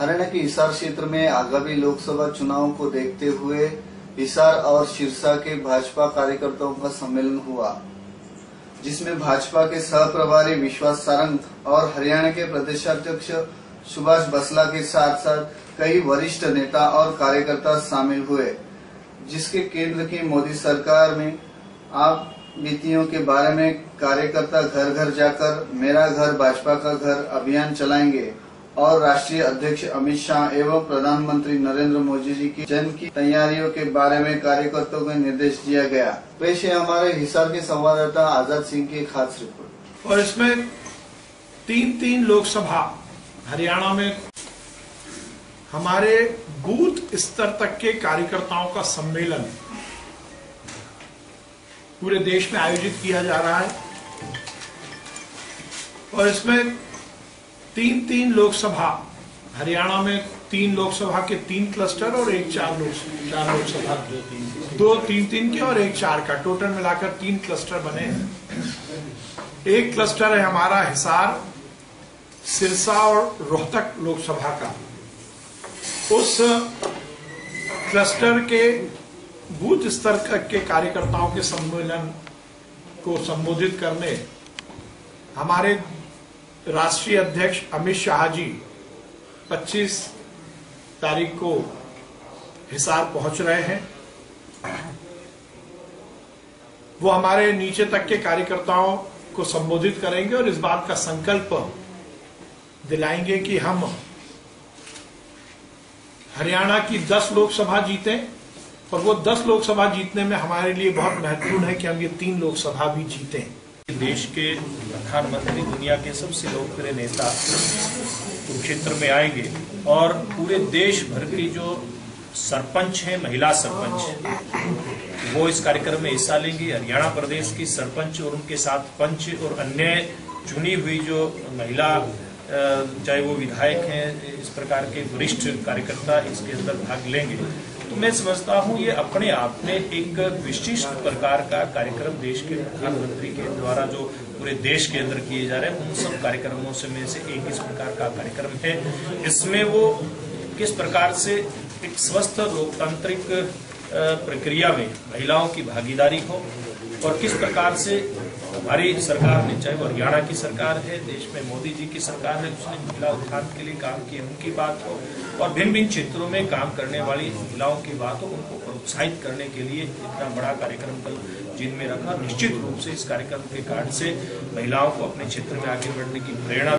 हरियाणा के हिसार क्षेत्र में आगामी लोकसभा चुनाव को देखते हुए हिसार और सिरसा के भाजपा कार्यकर्ताओं का सम्मेलन हुआ, जिसमें भाजपा के सह प्रभारी विश्वास सारंग और हरियाणा के प्रदेशाध्यक्ष सुभाष बसला के साथ साथ कई वरिष्ठ नेता और कार्यकर्ता शामिल हुए, जिसके केंद्र की मोदी सरकार में आप नीतियों के बारे में कार्यकर्ता घर घर जाकर, मेरा घर भाजपा का घर अभियान चलाएँगे। और राष्ट्रीय अध्यक्ष अमित शाह एवं प्रधानमंत्री नरेंद्र मोदी जी की जन्म की तैयारियों के बारे में कार्यकर्ताओं को निर्देश दिया गया। पेश है हमारे हिसार के संवाददाता आज़ाद सिंह की खास रिपोर्ट। और इसमें तीन तीन लोकसभा, हरियाणा में हमारे बूथ स्तर तक के कार्यकर्ताओं का सम्मेलन पूरे देश में आयोजित किया जा रहा है। और इसमें तीन तीन लोकसभा, हरियाणा में तीन लोकसभा के तीन क्लस्टर और एक चार लोक, चार लोकसभा, दो तीन तीन के और एक चार का, टोटल मिलाकर तीन क्लस्टर बने हैं। एक क्लस्टर है हमारा हिसार, सिरसा और रोहतक लोकसभा का। उस क्लस्टर के बूथ स्तर के कार्यकर्ताओं के सम्मेलन को संबोधित करने, हमारे राष्ट्रीय अध्यक्ष अमित शाह जी 25 तारीख को हिसार पहुँच रहे हैं। वो हमारे नीचे तक के कार्यकर्ताओं को संबोधित करेंगे और इस बात का संकल्प दिलाएँगे कि हम हरियाणा की 10 लोकसभा जीते और वो 10 लोकसभा जीतने में हमारे लिए बहुत महत्वपूर्ण है कि हम ये तीन लोकसभा भी जीतें। देश के प्रधानमंत्री दुनिया के सबसे लोकप्रिय नेता कुरुक्षेत्र में आएँगे और पूरे देश भर की जो सरपंच है, महिला सरपंच, वो इस कार्यक्रम में हिस्सा लेंगे। हरियाणा प्रदेश की सरपंच और उनके साथ पंच और अन्य चुनी हुई जो महिला चाहे वो विधायक हैं, इस प्रकार के वरिष्ठ कार्यकर्ता इसके अंदर भाग लेंगे। तो मैं समझता हूँ ये अपने आप में एक विशिष्ट प्रकार का कार्यक्रम देश के प्रधानमंत्री के द्वारा जो पूरे देश के अंदर किए जा रहे हैं, उन सब कार्यक्रमों से में से एक इस प्रकार का कार्यक्रम है। इसमें वो किस प्रकार से एक स्वस्थ लोकतांत्रिक प्रक्रिया में महिलाओं की भागीदारी हो और किस प्रकार से हमारी सरकार ने, चाहे वो हरियाणा की सरकार है, देश में मोदी जी की सरकार है, उसने महिला उत्थान के लिए काम किए, उनकी बात हो, और भिन्न भिन्न क्षेत्रों में काम करने वाली महिलाओं की बात हो उनको प्रोत्साहित करने के लिए इतना बड़ा कार्यक्रम कल जिनमें रखा। निश्चित रूप से इस कार्यक्रम के कारण से महिलाओं को अपने क्षेत्र में आगे बढ़ने की प्रेरणा